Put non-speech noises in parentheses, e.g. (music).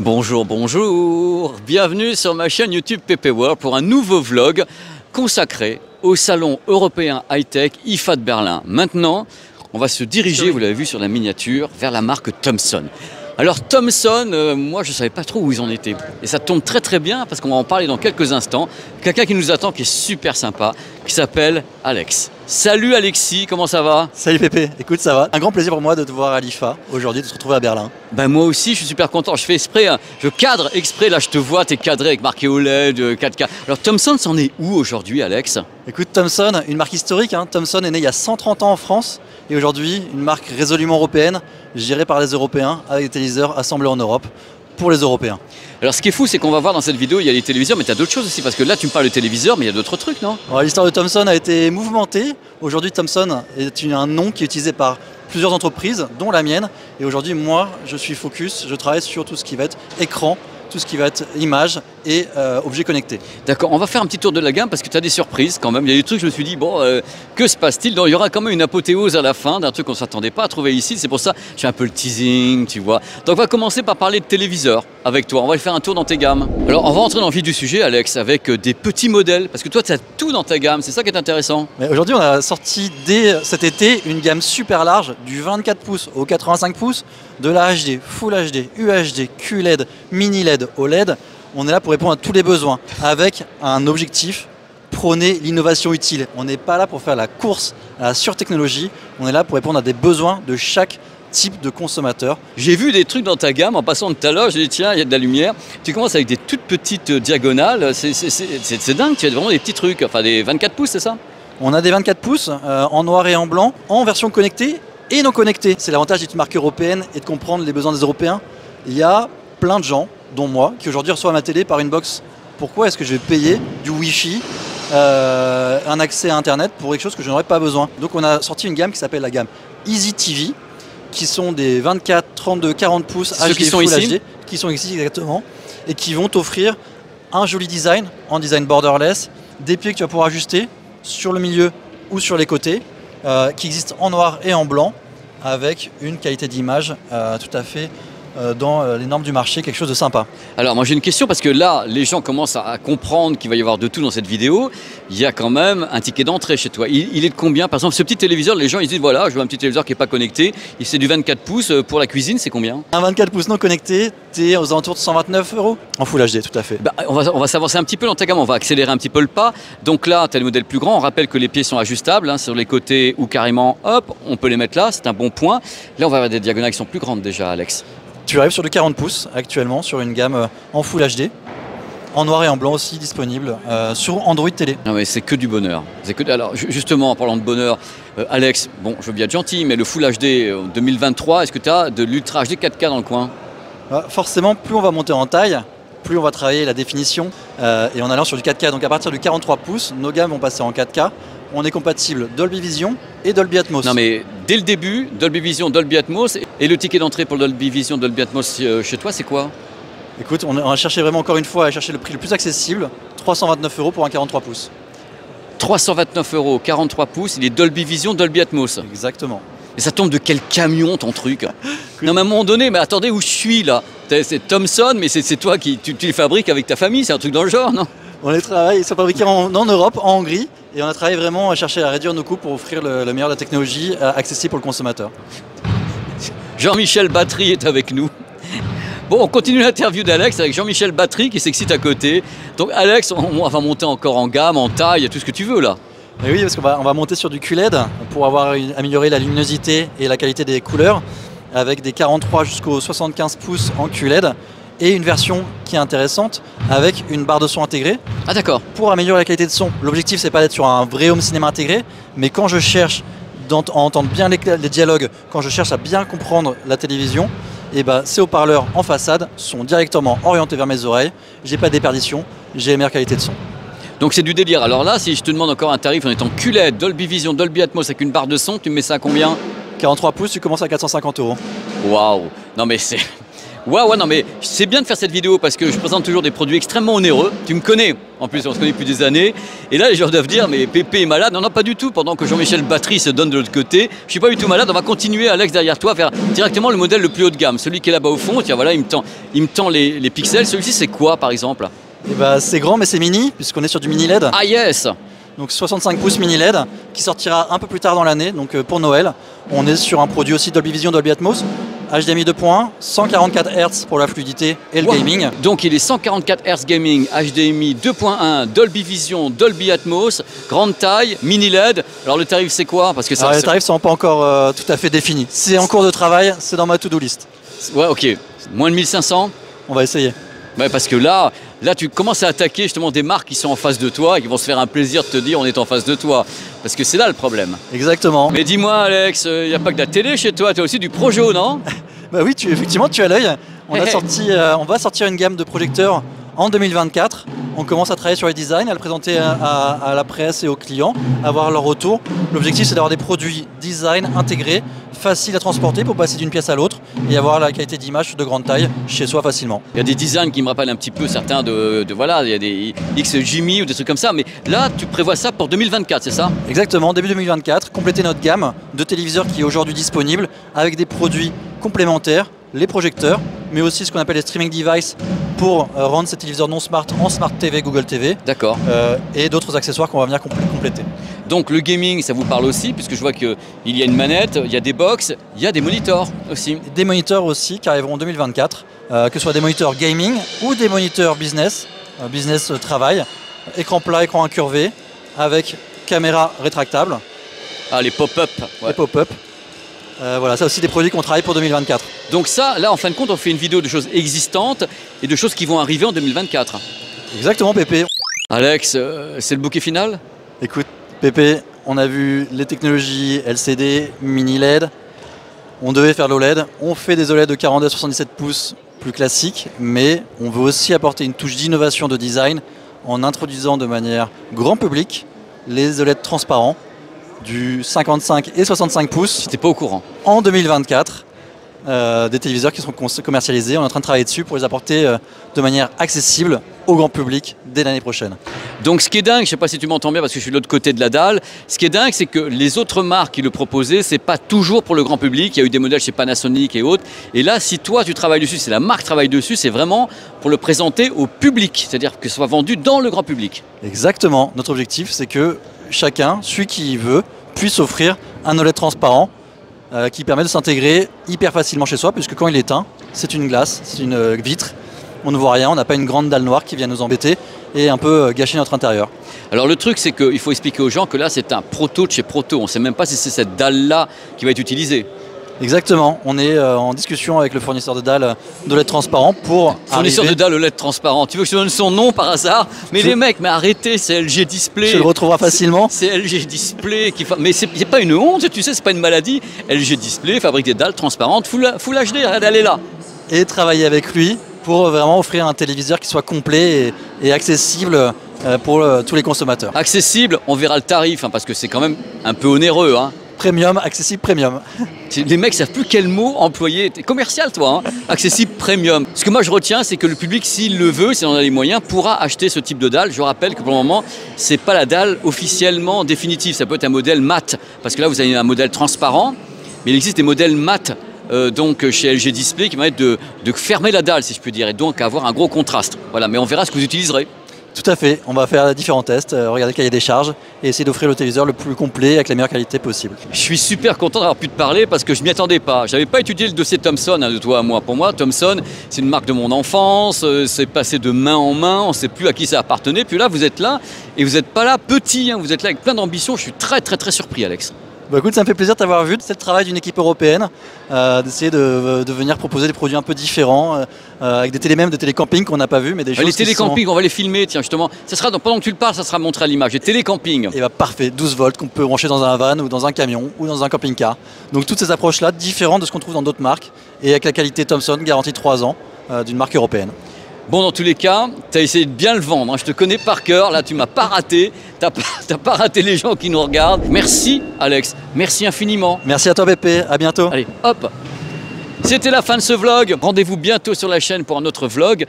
Bonjour, bonjour Bienvenue sur ma chaîne YouTube PP World pour un nouveau vlog consacré au salon européen high-tech IFA de Berlin. Maintenant, on va se diriger, vous l'avez vu sur la miniature, vers la marque Thomson. Alors Thomson, euh, moi je ne savais pas trop où ils en étaient. Et ça tombe très très bien parce qu'on va en parler dans quelques instants. Quelqu'un qui nous attend qui est super sympa, qui s'appelle Alex. Salut Alexis, comment ça va? Salut Pépé, écoute ça va Un grand plaisir pour moi de te voir à l'IFA aujourd'hui, de se retrouver à Berlin. Ben moi aussi je suis super content, je fais exprès, hein. je cadre exprès, là je te vois, t'es cadré avec marqué OLED, 4K. Euh, Alors Thomson c'en est où aujourd'hui Alex? Écoute Thomson, une marque historique, hein. Thomson est né il y a 130 ans en France et aujourd'hui une marque résolument européenne, gérée par les Européens avec des téléviseurs assemblés en Europe pour les Européens. Alors ce qui est fou, c'est qu'on va voir dans cette vidéo, il y a les téléviseurs, mais tu as d'autres choses aussi, parce que là tu me parles de téléviseurs, mais il y a d'autres trucs, non? L'histoire de Thomson a été mouvementée. Aujourd'hui, Thomson est un nom qui est utilisé par plusieurs entreprises, dont la mienne. Et aujourd'hui, moi, je suis focus, je travaille sur tout ce qui va être écran, tout ce qui va être image et euh, objets connectés. D'accord, on va faire un petit tour de la gamme parce que tu as des surprises quand même. Il y a des trucs, je me suis dit, bon, euh, que se passe-t-il Il y aura quand même une apothéose à la fin d'un truc qu'on ne s'attendait pas à trouver ici. C'est pour ça que j'ai un peu le teasing, tu vois. Donc on va commencer par parler de téléviseur avec toi. On va faire un tour dans tes gammes. Alors on va entrer dans le vif du sujet, Alex, avec euh, des petits modèles parce que toi, tu as tout dans ta gamme. C'est ça qui est intéressant. Aujourd'hui, on a sorti dès cet été une gamme super large du 24 pouces au 85 pouces, de la HD, Full HD, UHD, QLED, Mini LED, OLED on est là pour répondre à tous les besoins avec un objectif prôner l'innovation utile. On n'est pas là pour faire la course à la surtechnologie, on est là pour répondre à des besoins de chaque type de consommateur. J'ai vu des trucs dans ta gamme en passant de à l'heure, j'ai dit tiens, il y a de la lumière. Tu commences avec des toutes petites diagonales, c'est dingue, tu as vraiment des petits trucs, enfin des 24 pouces, c'est ça? On a des 24 pouces euh, en noir et en blanc, en version connectée et non connectée. C'est l'avantage d'être une marque européenne et de comprendre les besoins des Européens. Il y a plein de gens dont moi, qui aujourd'hui reçoit ma télé par une box. Pourquoi est-ce que je vais payer du Wi-Fi, euh, un accès à Internet pour quelque chose que je n'aurais pas besoin? Donc on a sorti une gamme qui s'appelle la gamme Easy TV, qui sont des 24, 32, 40 pouces HD, qui sont ici qui sont ici exactement, et qui vont t'offrir un joli design en design borderless, des pieds que tu vas pouvoir ajuster sur le milieu ou sur les côtés, euh, qui existent en noir et en blanc, avec une qualité d'image euh, tout à fait dans euh, les normes du marché, quelque chose de sympa. Alors moi j'ai une question parce que là les gens commencent à comprendre qu'il va y avoir de tout dans cette vidéo. Il y a quand même un ticket d'entrée chez toi. Il, est de combien? Par exemple ce petit téléviseur, les gens ils disent voilà je veux un petit téléviseur qui n'est pas connecté. C'est du 24 pouces euh, pour la cuisine, c'est combien? Un 24 pouces non connecté, tu es aux alentours de 129 euros en Full HD tout à fait. Bah, on va, on va s'avancer un petit peu dans ta gamme, on va accélérer un petit peu le pas. Donc là tu as le modèle plus grand, on rappelle que les pieds sont ajustables hein, sur les côtés ou carrément hop, on peut les mettre là, c'est un bon point. Là on va avoir des diagonales qui sont plus grandes déjà Alex. Tu arrives sur du 40 pouces actuellement sur une gamme euh, en Full HD en noir et en blanc aussi disponible euh, sur Android Télé. Non mais c'est que du bonheur. Que... Alors justement en parlant de bonheur, euh, Alex, bon je veux bien être gentil, mais le Full HD 2023, est-ce que tu as de l'Ultra HD 4K dans le coin? Bah, Forcément, plus on va monter en taille, plus on va travailler la définition et en allant sur du 4K. Donc à partir du 43 pouces, nos gammes vont passer en 4K on est compatible Dolby Vision et Dolby Atmos. Non mais dès le début, Dolby Vision, Dolby Atmos, et le ticket d'entrée pour Dolby Vision, Dolby Atmos euh, chez toi, c'est quoi Écoute, on a cherché vraiment encore une fois à chercher le prix le plus accessible, 329 euros pour un 43 pouces. 329 euros, 43 pouces, il est Dolby Vision, Dolby Atmos. Exactement. Et ça tombe de quel camion ton truc (laughs) Non mais à un moment donné, mais attendez où je suis là C'est Thomson, mais c'est toi qui tu, les fabriques avec ta famille, c'est un truc dans le genre, non On les travaille, ils sont fabriqués en Europe, en Hongrie, et on a travaillé vraiment à chercher à réduire nos coûts pour offrir le, meilleur de la technologie euh, accessible pour le consommateur. Jean-Michel Battery est avec nous. Bon, on continue l'interview d'Alex avec Jean-Michel Battery qui s'excite à côté. Donc Alex, on, va monter encore en gamme, en taille, tout ce que tu veux là. Et oui, parce qu'on va, on va monter sur du QLED pour avoir amélioré la luminosité et la qualité des couleurs avec des 43 jusqu'aux 75 pouces en QLED et une version qui est intéressante avec une barre de son intégrée. Ah d'accord. Pour améliorer la qualité de son. L'objectif c'est pas d'être sur un vrai home cinéma intégré, mais quand je cherche à entendre bien les, dialogues, quand je cherche à bien comprendre la télévision, et eh ben, ces haut-parleurs en façade sont directement orientés vers mes oreilles. J'ai pas de déperdition, j'ai la meilleure qualité de son. Donc c'est du délire. Alors là, si je te demande encore un tarif en étant QLED, Dolby Vision, Dolby Atmos avec une barre de son, tu me mets ça à combien? 43 pouces, tu commences à 450 euros. Waouh Non mais c'est Ouais, ouais, non, mais c'est bien de faire cette vidéo parce que je présente toujours des produits extrêmement onéreux. Tu me connais, en plus, on se connaît depuis des années. Et là, les gens doivent dire, mais Pépé est malade. Non, non, pas du tout. Pendant que Jean-Michel Battery se donne de l'autre côté, je suis pas du tout malade. On va continuer, Alex, derrière toi, vers directement le modèle le plus haut de gamme. Celui qui est là-bas au fond, tiens, voilà, il me tend, il me tend les, les pixels. Celui-ci, c'est quoi, par exemple? Et bah, c'est grand, mais c'est mini, puisqu'on est sur du mini LED. Ah, yes Donc 65 pouces mini LED, qui sortira un peu plus tard dans l'année, donc euh, pour Noël. On est sur un produit aussi Dolby Vision, Dolby Atmos. HDMI 2.1, 144 Hz pour la fluidité et le Wow. gaming. Donc il est 144 Hz gaming, HDMI 2.1, Dolby Vision, Dolby Atmos, grande taille, mini LED. Alors le tarif c'est quoi? Parce que ça, Alors, les tarifs sont pas encore euh, tout à fait définis. C'est en cours de travail, c'est dans ma to-do list. Ouais, ok. Moins de 1500 On va essayer. Ouais, parce que là, là, tu commences à attaquer justement des marques qui sont en face de toi et qui vont se faire un plaisir de te dire on est en face de toi. Parce que c'est là le problème. Exactement. Mais dis-moi, Alex, il n'y a pas que de la télé chez toi, tu as aussi du Projo, non? (laughs) Bah oui, tu, effectivement, tu as l'œil. On, a (laughs) sorti, euh, on va sortir une gamme de projecteurs en 2024. On commence à travailler sur les designs, à le présenter à, à- à la presse et aux clients, avoir leur retour. L'objectif, c'est d'avoir des produits design intégrés, faciles à transporter pour passer d'une pièce à l'autre et avoir la qualité d'image de grande taille chez soi facilement. Il y a des designs qui me rappellent un petit peu certains de, de- voilà, il y a des X Jimmy ou des trucs comme ça. Mais là, tu prévois ça pour 2024, c'est ça? Exactement, début 2024, compléter notre gamme de téléviseurs qui est aujourd'hui disponible avec des produits complémentaires, les projecteurs, mais aussi ce qu'on appelle les streaming devices pour euh, rendre ces téléviseurs non smart en smart TV, Google TV, D'accord. euh, et d'autres accessoires qu'on va venir complé- compléter. Donc le gaming, ça vous parle aussi, puisque je vois qu'il y a une manette, il y a des box, il y a des monitors aussi. Des moniteurs aussi qui arriveront en 2024, euh, que ce soit des moniteurs gaming ou des moniteurs business, business travail, écran plat, écran incurvé, avec caméra rétractable Ah, les pop-up. ouais. et pop-up. Euh, voilà, ça aussi des produits qu'on travaille pour 2024. Donc ça, là, en fin de compte, on fait une vidéo de choses existantes et de choses qui vont arriver en 2024. Exactement, Pépé. Alex, euh, c'est le bouquet final? Écoute, Pépé, on a vu les technologies LCD, mini LED. On devait faire l'OLED. On fait des OLED de 42 à 77 pouces plus classiques, mais on veut aussi apporter une touche d'innovation de design en introduisant de manière grand public les OLED transparents du 55 et 65 pouces J'étais pas au courant. en 2024. Euh, des téléviseurs qui seront commercialisés. On est en train de travailler dessus pour les apporter euh, de manière accessible au grand public dès l'année prochaine. Donc ce qui est dingue, je sais pas si tu m'entends bien parce que je suis de l'autre côté de la dalle, ce qui est dingue c'est que les autres marques qui le proposaient, c'est pas toujours pour le grand public, il y a eu des modèles chez Panasonic et autres, et là si toi tu travailles dessus, c'est la marque travaille dessus, c'est vraiment pour le présenter au public, c'est-à-dire que ce soit vendu dans le grand public. Exactement. Notre objectif, c'est que chacun, celui qui veut, puisse offrir un OLED transparent euh, qui permet de s'intégrer hyper facilement chez soi, puisque quand il est éteint, c'est une glace, c'est une euh, vitre. On ne voit rien, on n'a pas une grande dalle noire qui vient nous embêter et un peu euh, gâcher notre intérieur. Alors le truc c'est qu'il faut expliquer aux gens que là c'est un proto de chez Proto, on sait même pas si c'est cette dalle-là qui va être utilisée. Exactement. On est euh, en discussion avec le fournisseur de dalles d'OLED transparent pour Fournisseur arriver- de dalle OLED transparent, tu veux que je te donne son nom par hasard Mais Je- les mecs, mais arrêtez, c'est LG Display. Tu le retrouveras facilement. C'est LG Display qui fa... Mais c'est pas une honte, tu sais, c'est pas une maladie. LG Display fabrique des dalles transparentes full, full HD, elle est là. et travailler avec lui pour vraiment offrir un téléviseur qui soit complet et, et accessible euh, pour euh, tous les consommateurs. Accessible, on verra le tarif, hein, parce que c'est quand même un peu onéreux. Hein. Premium, accessible premium. Les mecs savent plus quel mot employer. T'es commercial, toi. hein. Accessible premium. Ce que moi je retiens, c'est que le public, s'il le veut, s'il en a les moyens, pourra acheter ce type de dalle. Je rappelle que pour le moment, c'est pas la dalle officiellement définitive. Ça peut être un modèle mat, parce que là, vous avez un modèle transparent, mais il existe des modèles mat. euh, donc chez LG Display qui permettent de, de fermer la dalle si je puis dire et donc avoir un gros contraste. Voilà, mais on verra ce que vous utiliserez. Tout à fait, on va faire différents tests, euh, regarder le cahier des charges et essayer d'offrir le téléviseur le plus complet avec la meilleure qualité possible. Je suis super content d'avoir pu te parler parce que je m'y attendais pas. J'avais pas étudié le dossier Thomson hein, de toi à moi. Pour moi, Thomson, c'est une marque de mon enfance. euh, c'est passé de main en main. On sait plus à qui ça appartenait. Puis là, vous êtes là et vous n'êtes pas là petit. hein, vous êtes là avec plein d'ambition. Je suis très très très surpris, Alex. Bah écoute, ça me fait plaisir de t'avoir vu. C'est le travail d'une équipe européenne, euh, d'essayer de, de venir proposer des produits un peu différents, euh, euh, avec des télé même, des télécampings qu'on n'a pas vu, mais des choses les sont- télécampings, on va les filmer. Tiens, justement, ça sera dans- pendant que tu le parles, ça sera montré à l'image. Les télécampings. Et bah parfait, 12 volts qu'on peut brancher dans un van ou dans un camion ou dans un camping-car. Donc toutes ces approches-là, différentes de ce qu'on trouve dans d'autres marques, et avec la qualité Thomson garantie 3 ans euh, d'une marque européenne. Bon, dans tous les cas, tu as essayé de bien le vendre. hein. Je te connais par cœur. Là, tu m'as pas raté. Tu n'as pas, (laughs) t'as pas raté les gens qui nous regardent. Merci, Alex. Merci infiniment. Merci à toi Pépé, à bientôt. Allez, hop C'était la fin de ce vlog. Rendez-vous bientôt sur la chaîne pour un autre vlog.